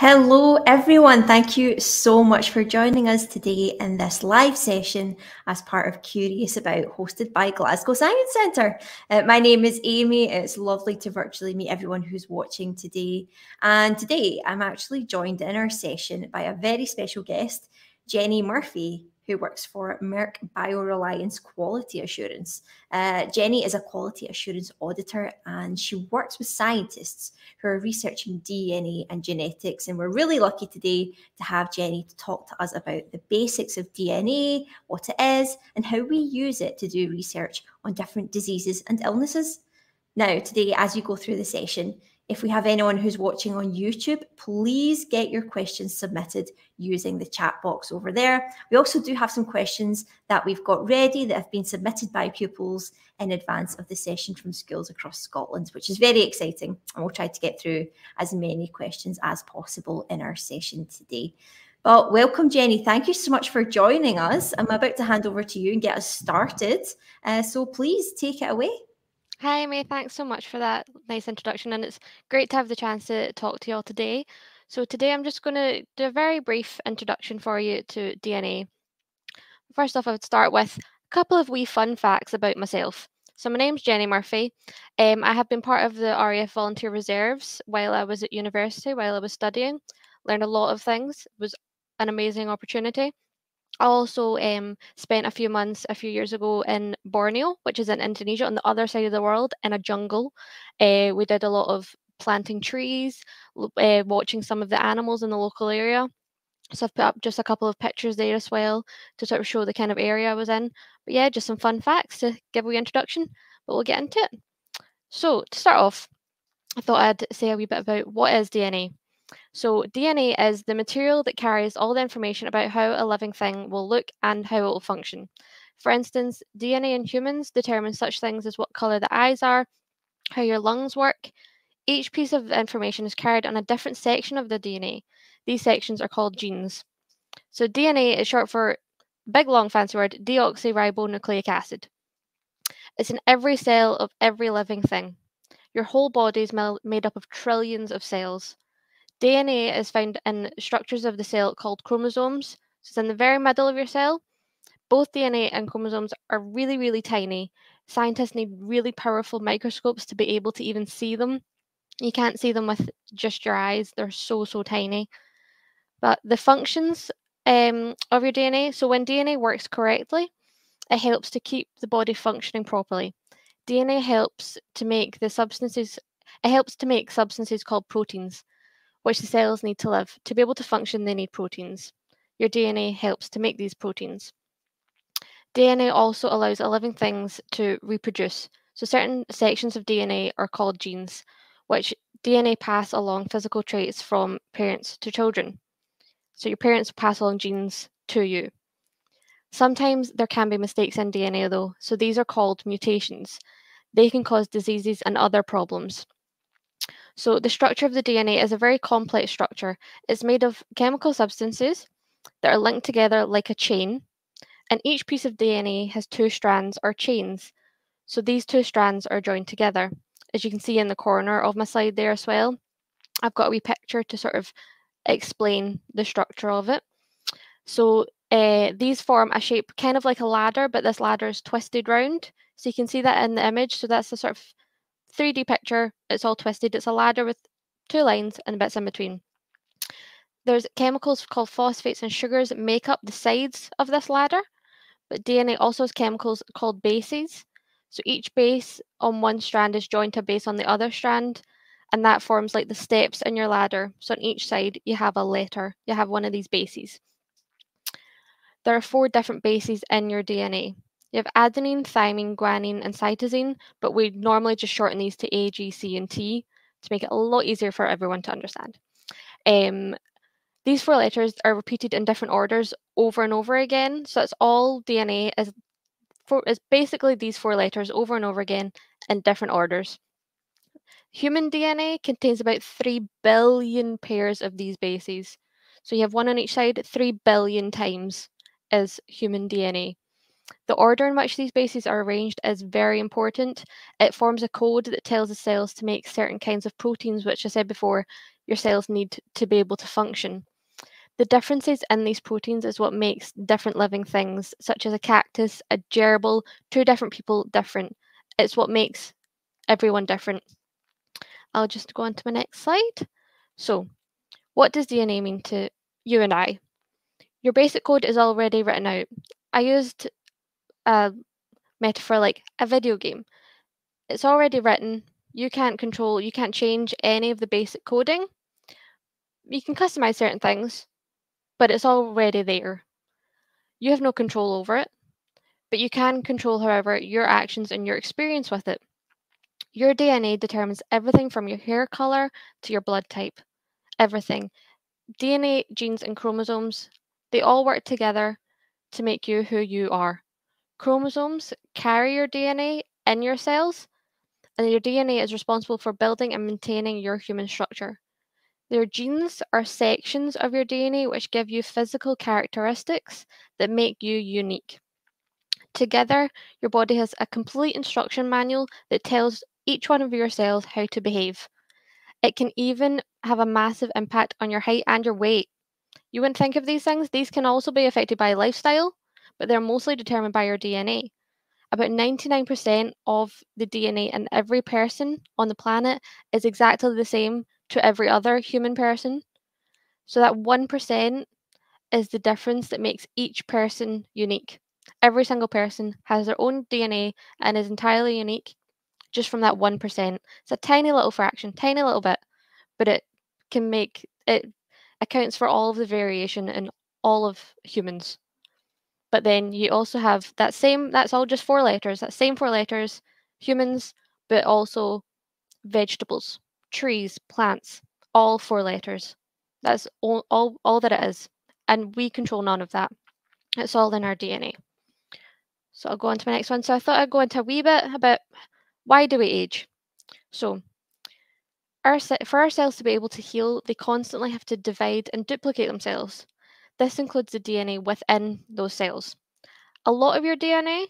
Hello, everyone. Thank you so much for joining us today in this live session as part of Curious About, hosted by Glasgow Science Centre. Uh, my name is Amy. It's lovely to virtually meet everyone who's watching today. And today I'm actually joined in our session by a very special guest, Jenny Murphy, who works for Merck BioReliance Quality Assurance. Uh, Jenny is a quality assurance auditor and she works with scientists who are researching DNA and genetics. And we're really lucky today to have Jenny to talk to us about the basics of DNA, what it is, and how we use it to do research on different diseases and illnesses. Now, today, as you go through the session, if we have anyone who's watching on YouTube, please get your questions submitted using the chat box over there. We also do have some questions that we've got ready that have been submitted by pupils in advance of the session from schools across Scotland, which is very exciting. And we'll try to get through as many questions as possible in our session today. Well, welcome, Jenny. Thank you so much for joining us. I'm about to hand over to you and get us started. Uh, so please take it away. Hi, Amy. Thanks so much for that nice introduction. And it's great to have the chance to talk to you all today. So, today I'm just going to do a very brief introduction for you to DNA. First off, I would start with a couple of wee fun facts about myself. So, my name's Jenny Murphy. Um, I have been part of the RAF Volunteer Reserves while I was at university, while I was studying. Learned a lot of things. It was an amazing opportunity. I also um, spent a few months a few years ago in Borneo, which is in Indonesia on the other side of the world, in a jungle. Uh, we did a lot of planting trees, uh, watching some of the animals in the local area. So I've put up just a couple of pictures there as well to sort of show the kind of area I was in. But yeah, just some fun facts to give a wee introduction, but we'll get into it. So to start off, I thought I'd say a wee bit about what is DNA. So DNA is the material that carries all the information about how a living thing will look and how it will function. For instance, DNA in humans determines such things as what color the eyes are, how your lungs work. Each piece of information is carried on a different section of the DNA. These sections are called genes. So DNA is short for big long fancy word deoxyribonucleic acid. It's in every cell of every living thing. Your whole body is made up of trillions of cells. DNA is found in structures of the cell called chromosomes. So it's in the very middle of your cell. Both DNA and chromosomes are really, really tiny. Scientists need really powerful microscopes to be able to even see them. You can't see them with just your eyes, they're so, so tiny. But the functions um, of your DNA so when DNA works correctly, it helps to keep the body functioning properly. DNA helps to make the substances, it helps to make substances called proteins which the cells need to live. To be able to function, they need proteins. Your DNA helps to make these proteins. DNA also allows living things to reproduce. So, certain sections of DNA are called genes, which DNA pass along physical traits from parents to children. So, your parents pass along genes to you. Sometimes there can be mistakes in DNA, though, so these are called mutations. They can cause diseases and other problems. So the structure of the DNA is a very complex structure. It's made of chemical substances that are linked together like a chain, and each piece of DNA has two strands or chains. So these two strands are joined together. As you can see in the corner of my slide there as well, I've got a wee picture to sort of explain the structure of it. So uh, these form a shape kind of like a ladder, but this ladder is twisted round. So you can see that in the image. So that's the sort of 3D picture, it's all twisted. It's a ladder with two lines and bits in between. There's chemicals called phosphates and sugars make up the sides of this ladder, but DNA also has chemicals called bases. So each base on one strand is joined to a base on the other strand, and that forms like the steps in your ladder. So on each side, you have a letter, you have one of these bases. There are four different bases in your DNA. You have adenine, thymine, guanine, and cytosine, but we normally just shorten these to A, G, C, and T to make it a lot easier for everyone to understand. Um, these four letters are repeated in different orders over and over again. So it's all DNA is for is basically these four letters over and over again in different orders. Human DNA contains about 3 billion pairs of these bases. So you have one on each side, 3 billion times is human DNA. The order in which these bases are arranged is very important. It forms a code that tells the cells to make certain kinds of proteins, which I said before, your cells need to be able to function. The differences in these proteins is what makes different living things, such as a cactus, a gerbil, two different people different. It's what makes everyone different. I'll just go on to my next slide. So, what does DNA mean to you and I? Your basic code is already written out. I used a metaphor like a video game. It's already written. You can't control, you can't change any of the basic coding. You can customize certain things, but it's already there. You have no control over it, but you can control, however, your actions and your experience with it. Your DNA determines everything from your hair color to your blood type. Everything. DNA, genes, and chromosomes, they all work together to make you who you are. Chromosomes carry your DNA in your cells, and your DNA is responsible for building and maintaining your human structure. Your genes are sections of your DNA which give you physical characteristics that make you unique. Together, your body has a complete instruction manual that tells each one of your cells how to behave. It can even have a massive impact on your height and your weight. You wouldn't think of these things. These can also be affected by lifestyle, but they're mostly determined by your DNA. About 99% of the DNA in every person on the planet is exactly the same to every other human person. So that 1% is the difference that makes each person unique. Every single person has their own DNA and is entirely unique just from that 1%. It's a tiny little fraction, tiny little bit, but it can make it accounts for all of the variation in all of humans. But then you also have that same, that's all just four letters, that same four letters, humans, but also vegetables, trees, plants, all four letters. That's all, all, all that it is. And we control none of that. It's all in our DNA. So I'll go on to my next one. So I thought I'd go into a wee bit about why do we age? So, our, for our cells to be able to heal, they constantly have to divide and duplicate themselves. This includes the DNA within those cells. A lot of your DNA,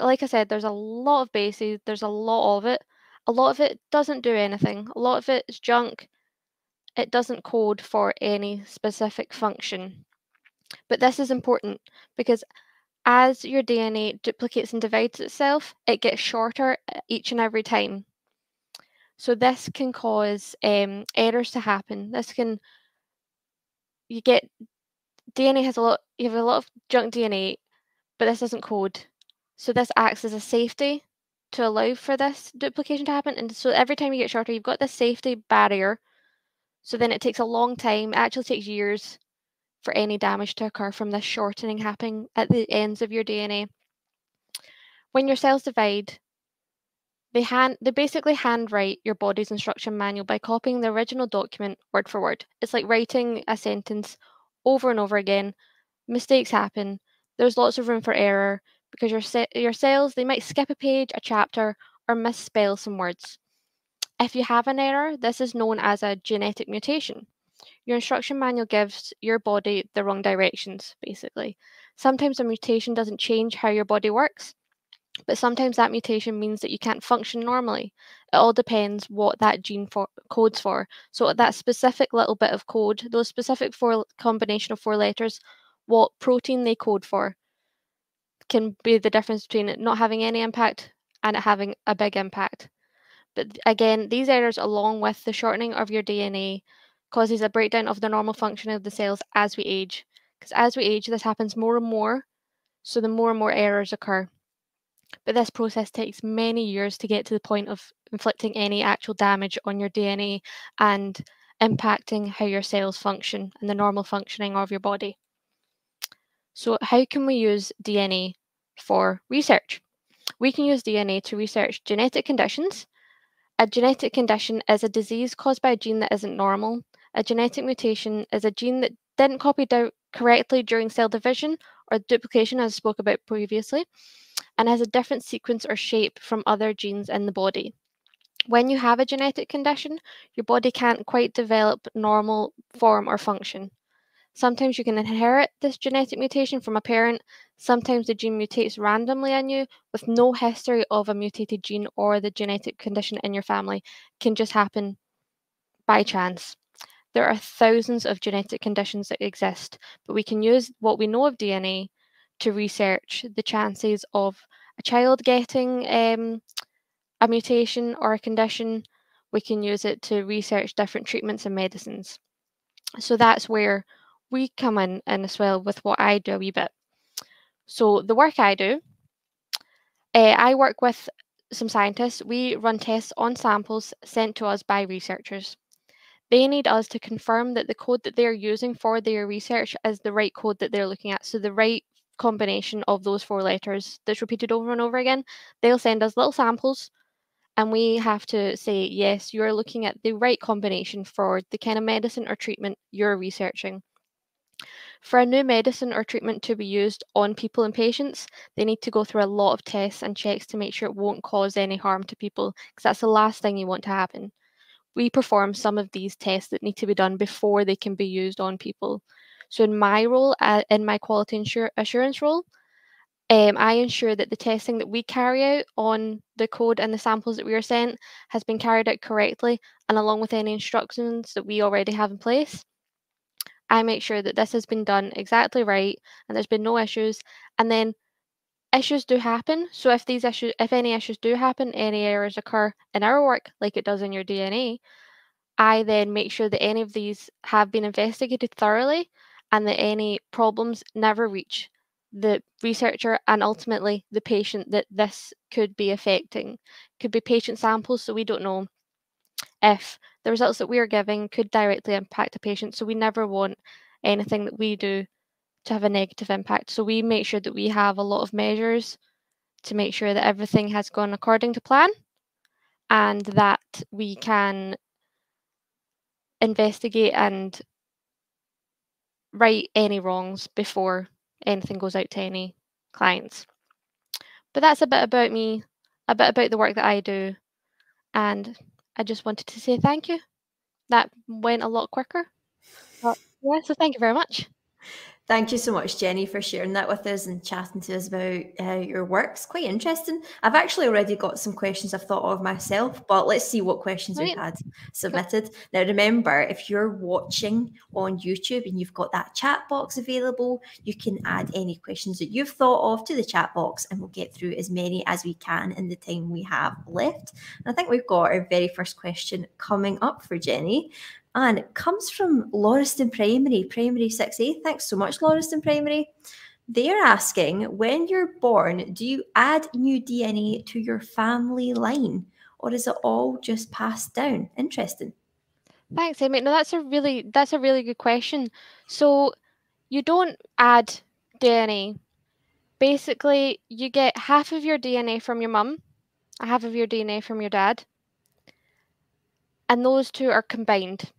like I said, there's a lot of bases, there's a lot of it. A lot of it doesn't do anything, a lot of it is junk. It doesn't code for any specific function. But this is important because as your DNA duplicates and divides itself, it gets shorter uh, each and every time. So this can cause um, errors to happen. This can you get DNA has a lot you have a lot of junk DNA, but this isn't code. So this acts as a safety to allow for this duplication to happen. And so every time you get shorter, you've got this safety barrier. So then it takes a long time, actually takes years for any damage to occur from this shortening happening at the ends of your DNA. When your cells divide, they hand they basically handwrite your body's instruction manual by copying the original document word for word. It's like writing a sentence over and over again. Mistakes happen. There's lots of room for error because your ce- your cells they might skip a page, a chapter, or misspell some words. If you have an error, this is known as a genetic mutation. Your instruction manual gives your body the wrong directions, basically. Sometimes a mutation doesn't change how your body works, but sometimes that mutation means that you can't function normally. It all depends what that gene for, codes for. So that specific little bit of code, those specific four combination of four letters, what protein they code for, can be the difference between it not having any impact and it having a big impact. But again, these errors, along with the shortening of your DNA, causes a breakdown of the normal function of the cells as we age. Because as we age, this happens more and more, so the more and more errors occur. But this process takes many years to get to the point of inflicting any actual damage on your DNA and impacting how your cells function and the normal functioning of your body. So, how can we use DNA for research? We can use DNA to research genetic conditions. A genetic condition is a disease caused by a gene that isn't normal a genetic mutation is a gene that didn't copy out correctly during cell division or duplication, as I spoke about previously, and has a different sequence or shape from other genes in the body. When you have a genetic condition, your body can't quite develop normal form or function. Sometimes you can inherit this genetic mutation from a parent. Sometimes the gene mutates randomly in you with no history of a mutated gene or the genetic condition in your family. It can just happen by chance. There are thousands of genetic conditions that exist, but we can use what we know of DNA to research the chances of a child getting um, a mutation or a condition. We can use it to research different treatments and medicines. So that's where we come in, in as well with what I do a wee bit. So the work I do, uh, I work with some scientists. We run tests on samples sent to us by researchers. They need us to confirm that the code that they're using for their research is the right code that they're looking at. So the right combination of those four letters that's repeated over and over again. They'll send us little samples and we have to say, yes, you're looking at the right combination for the kind of medicine or treatment you're researching. For a new medicine or treatment to be used on people and patients, they need to go through a lot of tests and checks to make sure it won't cause any harm to people, because that's the last thing you want to happen. We perform some of these tests that need to be done before they can be used on people. So, in my role, uh, in my quality insur- assurance role, um, I ensure that the testing that we carry out on the code and the samples that we are sent has been carried out correctly and along with any instructions that we already have in place. I make sure that this has been done exactly right and there's been no issues. And then issues do happen. So if these issues, if any issues do happen, any errors occur in our work, like it does in your DNA, I then make sure that any of these have been investigated thoroughly and that any problems never reach the researcher and ultimately the patient that this could be affecting. Could be patient samples, so we don't know if the results that we are giving could directly impact a patient. So we never want anything that we do to have a negative impact. So we make sure that we have a lot of measures to make sure that everything has gone according to plan and that we can investigate and right any wrongs before anything goes out to any clients. But that's a bit about me, a bit about the work that I do, and I just wanted to say thank you. That went a lot quicker. But yeah, so thank you very much. Thank you so much, Jenny, for sharing that with us and chatting to us about uh, your work. It's quite interesting. I've actually already got some questions I've thought of myself, but let's see what questions right. we've had submitted. Cool. Now, remember, if you're watching on YouTube and you've got that chat box available, you can add any questions that you've thought of to the chat box and we'll get through as many as we can in the time we have left. And I think we've got our very first question coming up for Jenny and it comes from Lauriston Primary, Primary 6A. Thanks so much, Lauriston Primary. They're asking when you're born, do you add new DNA to your family line or is it all just passed down? Interesting. Thanks, Amy. No, that's a really that's a really good question. So you don't add DNA. Basically, you get half of your DNA from your mum, half of your DNA from your dad, and those two are combined.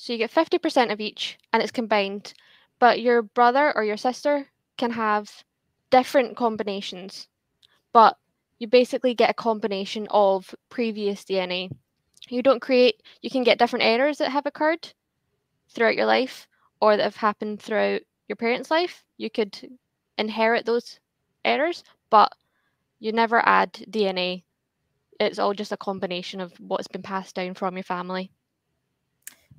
So you get 50% of each and it's combined, but your brother or your sister can have different combinations, but you basically get a combination of previous DNA. You don't create, you can get different errors that have occurred throughout your life or that have happened throughout your parents' life. You could inherit those errors, but you never add DNA. It's all just a combination of what's been passed down from your family.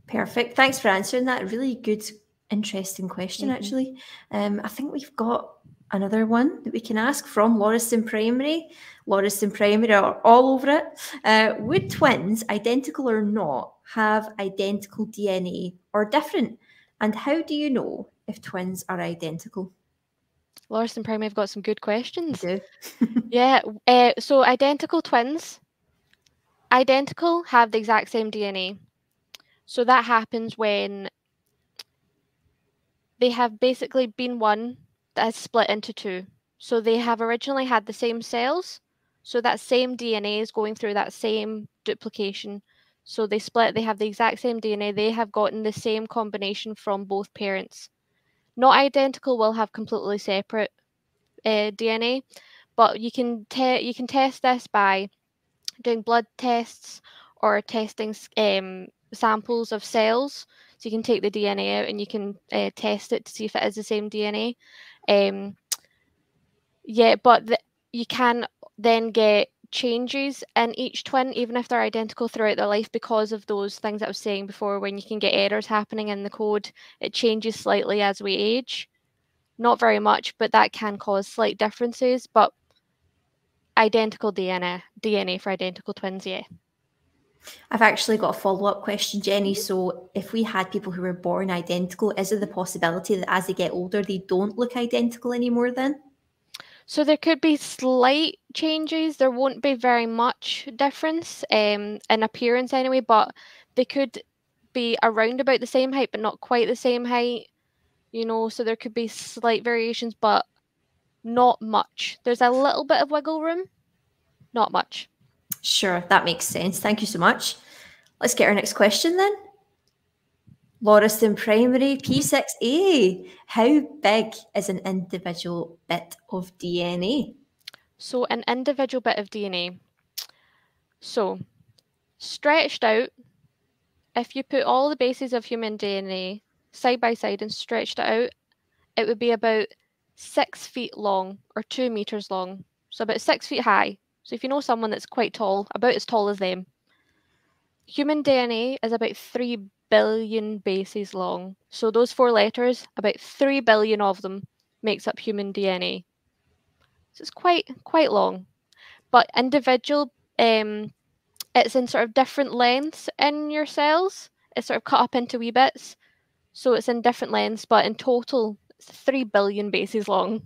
Perfect. Thanks for answering that. Really good, interesting question, mm-hmm. actually. Um, I think we've got another one that we can ask from Lauriston Primary. Lauriston Primary are all over it. Uh, would twins, identical or not, have identical DNA or different? And how do you know if twins are identical? Lauriston Primary have got some good questions. yeah. Uh, so identical twins, identical have the exact same DNA. So that happens when they have basically been one that has split into two. So they have originally had the same cells. So that same DNA is going through that same duplication. So they split, they have the exact same DNA, they have gotten the same combination from both parents. Not identical will have completely separate uh, DNA, but you can te- you can test this by doing blood tests or testing um, samples of cells. So you can take the DNA out and you can uh, test it to see if it is the same DNA. Um, yeah, but you can then get changes in each twin, even if they're identical throughout their life, because of those things I was saying before. When you can get errors happening in the code, it changes slightly as we age. Not very much, but that can cause slight differences. But identical DNA, DNA for identical twins, yeah. I've actually got a follow up question, Jenny. So, if we had people who were born identical, is there the possibility that as they get older, they don't look identical anymore then? So, there could be slight changes. There won't be very much difference um, in appearance anyway, but they could be around about the same height, but not quite the same height. You know, so there could be slight variations, but not much. There's a little bit of wiggle room, not much. Sure, that makes sense. Thank you so much. Let's get our next question then. Lauriston Primary P6A. How big is an individual bit of DNA? So, an individual bit of DNA. So, stretched out, if you put all the bases of human DNA side by side and stretched it out, it would be about six feet long or two meters long. So, about six feet high so if you know someone that's quite tall, about as tall as them, human DNA is about 3 billion bases long. So those four letters, about 3 billion of them makes up human DNA. So it's quite quite long. But individual um it's in sort of different lengths in your cells. It's sort of cut up into wee bits. So it's in different lengths, but in total it's 3 billion bases long.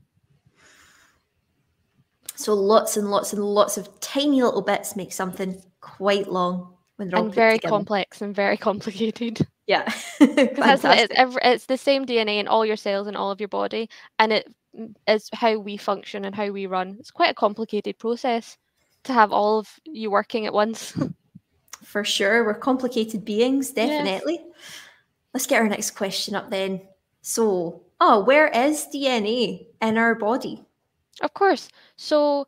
So lots and lots and lots of tiny little bits make something quite long when they're and all very together. complex and very complicated. Yeah, that's it's, it's the same DNA in all your cells and all of your body, and it mm, is how we function and how we run. It's quite a complicated process to have all of you working at once. For sure, we're complicated beings, definitely. Yes. Let's get our next question up then. So, oh, where is DNA in our body? Of course. So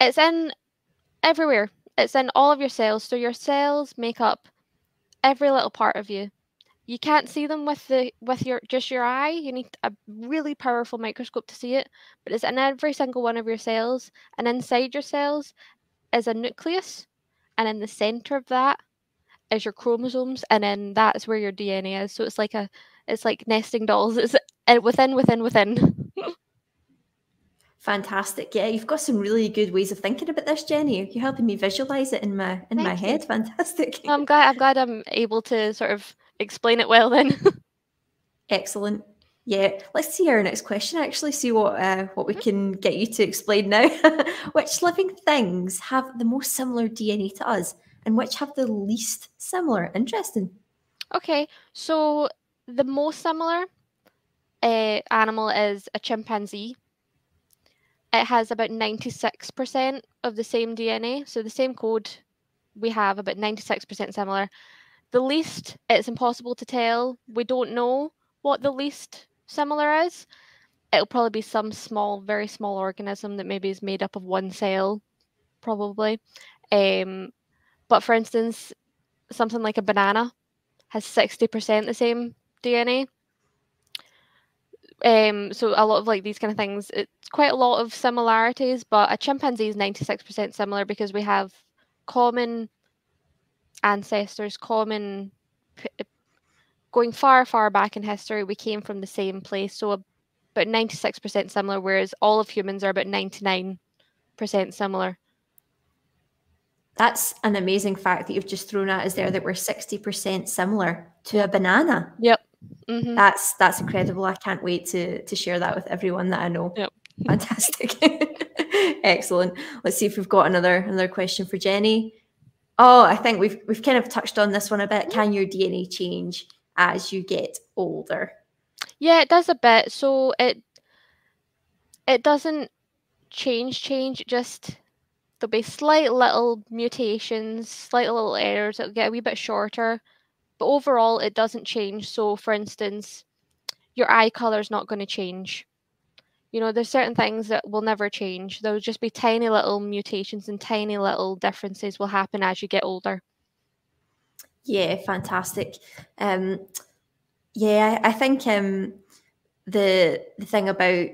it's in everywhere. It's in all of your cells. So your cells make up every little part of you. You can't see them with the with your just your eye. You need a really powerful microscope to see it, but it's in every single one of your cells. And inside your cells is a nucleus, and in the center of that is your chromosomes, and then that's where your DNA is. So it's like a it's like nesting dolls. It's within, within, within. Fantastic. Yeah, you've got some really good ways of thinking about this, Jenny. You're helping me visualize it in my in Thank my you. head. Fantastic. I'm glad I'm glad I'm able to sort of explain it well then. Excellent. Yeah, let's see our next question. Actually, see what uh, what we mm-hmm. can get you to explain now. which living things have the most similar DNA to us, and which have the least similar? Interesting. Okay, so the most similar uh, animal is a chimpanzee it has about 96% of the same DNA. So the same code we have about 96% similar. The least, it's impossible to tell. We don't know what the least similar is. It'll probably be some small, very small organism that maybe is made up of one cell, probably. Um, but for instance, something like a banana has 60% the same DNA um so a lot of like these kind of things it's quite a lot of similarities but a chimpanzee is 96% similar because we have common ancestors common going far far back in history we came from the same place so about 96% similar whereas all of humans are about 99% similar. That's an amazing fact that you've just thrown at us there that we're 60% similar to a banana. Yep Mm-hmm. That's that's incredible. I can't wait to to share that with everyone that I know. Yep. Fantastic. Excellent. Let's see if we've got another another question for Jenny. Oh, I think we've we've kind of touched on this one a bit. Can your DNA change as you get older? Yeah, it does a bit. So it it doesn't change change, just there'll be slight little mutations, slight little errors, it'll get a wee bit shorter but overall it doesn't change. So, for instance, your eye color is not going to change. You know, there's certain things that will never change. There'll just be tiny little mutations and tiny little differences will happen as you get older. Yeah, fantastic. Um, yeah, I think um, the the thing about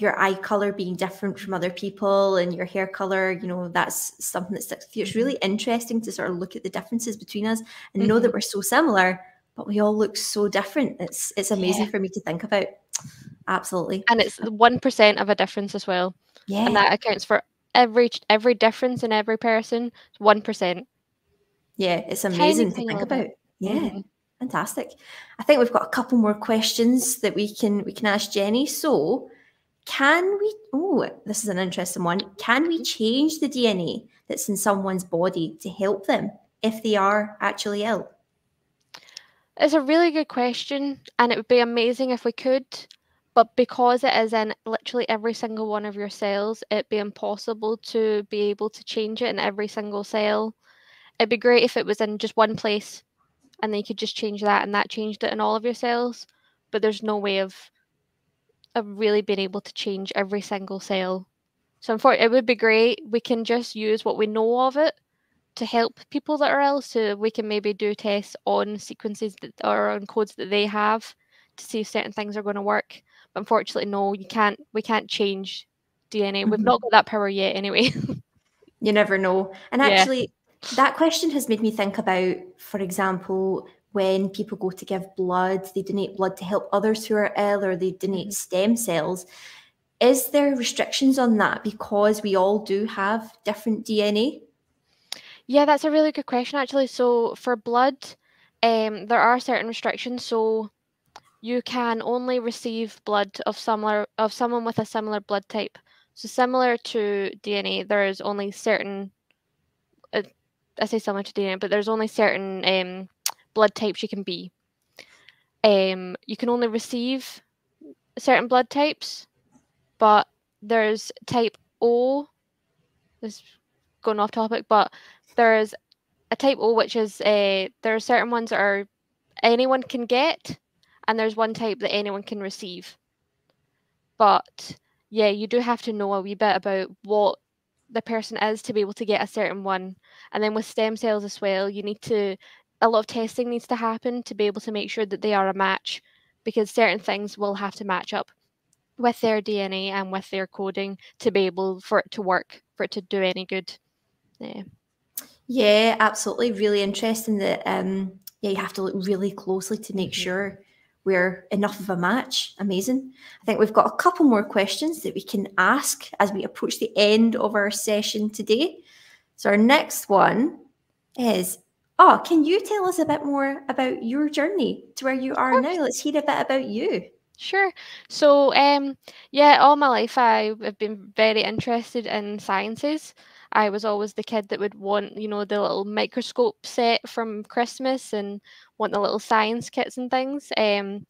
your eye color being different from other people and your hair color, you know, that's something that sticks with you. It's really interesting to sort of look at the differences between us and mm-hmm. know that mm-hmm. we're so similar, but we all look so different. It's it's amazing yeah. for me to think about. Absolutely. And it's one percent of a difference as well. Yeah. And that accounts for every every difference in every person. One percent. Yeah, it's amazing Tiny to think about. Yeah. Mm-hmm. Fantastic. I think we've got a couple more questions that we can we can ask Jenny. So can we oh this is an interesting one. Can we mm-hmm. change the dna that's in someone's body to help them if they are actually ill? It's a really good question and it would be amazing if we could but because it is in literally every single one of your cells it'd be impossible to be able to change it in every single cell. It'd be great if it was in just one place and then you could just change that and that changed it in all of your cells but there's no way of of really been able to change every single cell. So unfortunately, it would be great. We can just use what we know of it to help people that are ill. So we can maybe do tests on sequences that or on codes that they have to see if certain things are going to work. But unfortunately, no, you can't. We can't change DNA. Mm-hmm. We've not got that power yet, anyway. you never know. And actually, yeah. that question has made me think about, for example, when people go to give blood, they donate blood to help others who are ill or they donate mm-hmm. stem cells. Is there restrictions on that because we all do have different DNA? Yeah, that's a really good question actually. So for blood, um, there are certain restrictions. So you can only receive blood of similar of someone with a similar blood type. So similar to DNA, there is only certain. Uh, I say similar to DNA, but there's only certain um, blood types you can be. Um, you can only receive certain blood types, but there's type O. This going off topic, but there's a type O which is uh, there are certain ones that are anyone can get, and there's one type that anyone can receive. But yeah, you do have to know a wee bit about what the person is to be able to get a certain one. And then with stem cells as well, you need to a lot of testing needs to happen to be able to make sure that they are a match because certain things will have to match up with their DNA and with their coding to be able for it to work, for it to do any good. Yeah. Yeah, absolutely. Really interesting that um yeah, you have to look really closely to make mm-hmm. sure we're enough of a match. Amazing. I think we've got a couple more questions that we can ask as we approach the end of our session today. So our next one is Oh, can you tell us a bit more about your journey to where you are now? Let's hear a bit about you. Sure. So, um, yeah, all my life I have been very interested in sciences. I was always the kid that would want, you know, the little microscope set from Christmas and want the little science kits and things. Um,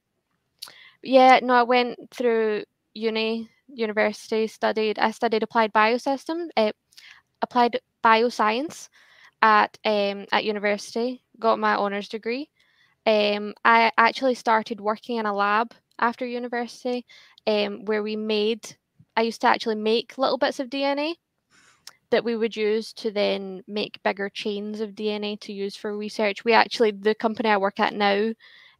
yeah, no, I went through uni, university, studied. I studied applied biosystem, uh, applied bioscience at um, at university, got my honours degree. Um, I actually started working in a lab after university, um, where we made. I used to actually make little bits of DNA that we would use to then make bigger chains of DNA to use for research. We actually, the company I work at now,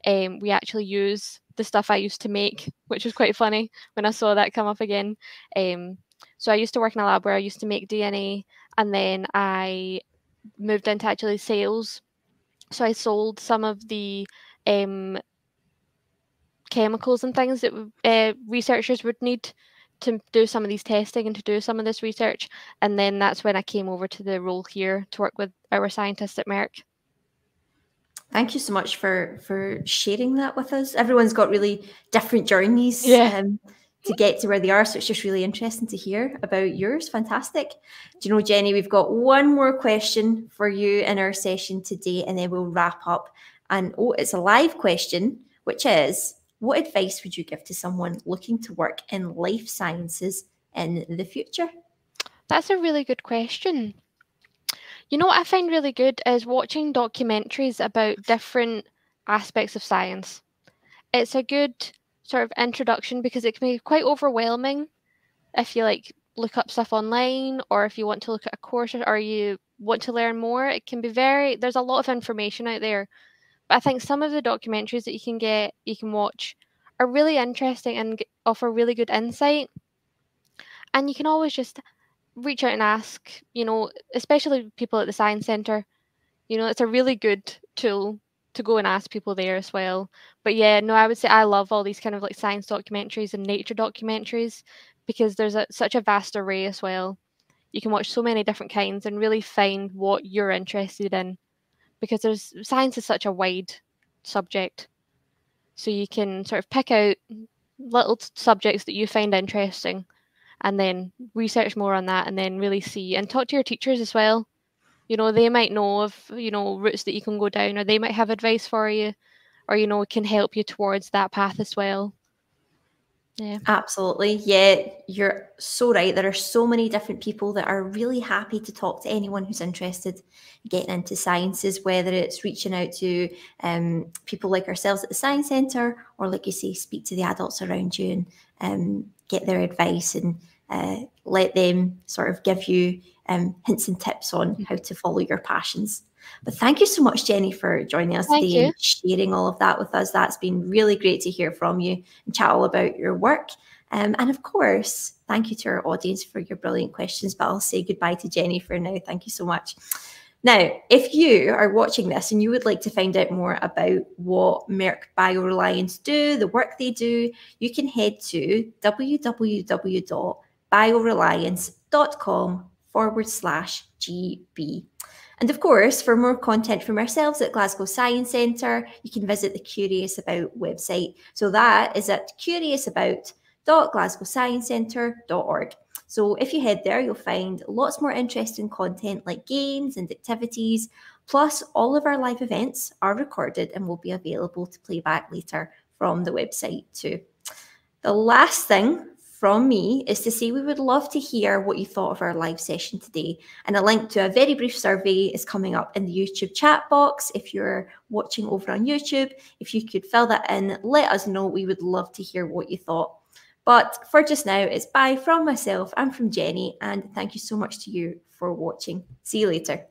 um, we actually use the stuff I used to make, which was quite funny when I saw that come up again. Um, so I used to work in a lab where I used to make DNA, and then I moved into actually sales. So I sold some of the um, chemicals and things that uh, researchers would need to do some of these testing and to do some of this research. And then that's when I came over to the role here to work with our scientists at Merck. Thank you so much for for sharing that with us. Everyone's got really different journeys. Yeah. Um, to get to where they are. So it's just really interesting to hear about yours. Fantastic. Do you know, Jenny, we've got one more question for you in our session today, and then we'll wrap up. And oh, it's a live question, which is what advice would you give to someone looking to work in life sciences in the future? That's a really good question. You know what I find really good is watching documentaries about different aspects of science. It's a good sort of introduction because it can be quite overwhelming if you like look up stuff online or if you want to look at a course or you want to learn more it can be very there's a lot of information out there but i think some of the documentaries that you can get you can watch are really interesting and offer really good insight And you can always just reach out and ask, you know, especially people at the Science Centre. You know, it's a really good tool to go and ask people there as well. But yeah, no, I would say I love all these kind of like science documentaries and nature documentaries because there's a, such a vast array as well. You can watch so many different kinds and really find what you're interested in because there's science is such a wide subject. So you can sort of pick out little subjects that you find interesting and then research more on that and then really see and talk to your teachers as well you know they might know of you know routes that you can go down or they might have advice for you or you know can help you towards that path as well yeah. Absolutely. Yeah, you're so right. There are so many different people that are really happy to talk to anyone who's interested in getting into sciences, whether it's reaching out to um, people like ourselves at the Science Centre or, like you say, speak to the adults around you and um, get their advice and uh, let them sort of give you um, hints and tips on mm-hmm. how to follow your passions. But thank you so much, Jenny, for joining us thank today you. and sharing all of that with us. That's been really great to hear from you and chat all about your work. Um, and of course, thank you to our audience for your brilliant questions. But I'll say goodbye to Jenny for now. Thank you so much. Now, if you are watching this and you would like to find out more about what Merck BioReliance do, the work they do, you can head to www.bioreliance.com forward slash GB. And of course, for more content from ourselves at Glasgow Science Centre, you can visit the Curious About website. So that is at curiousabout.glasgowsciencecentre.org. So if you head there, you'll find lots more interesting content like games and activities. Plus, all of our live events are recorded and will be available to play back later from the website too. The last thing from me is to say we would love to hear what you thought of our live session today. And a link to a very brief survey is coming up in the YouTube chat box. If you're watching over on YouTube, if you could fill that in, let us know. We would love to hear what you thought. But for just now, it's bye from myself and from Jenny. And thank you so much to you for watching. See you later.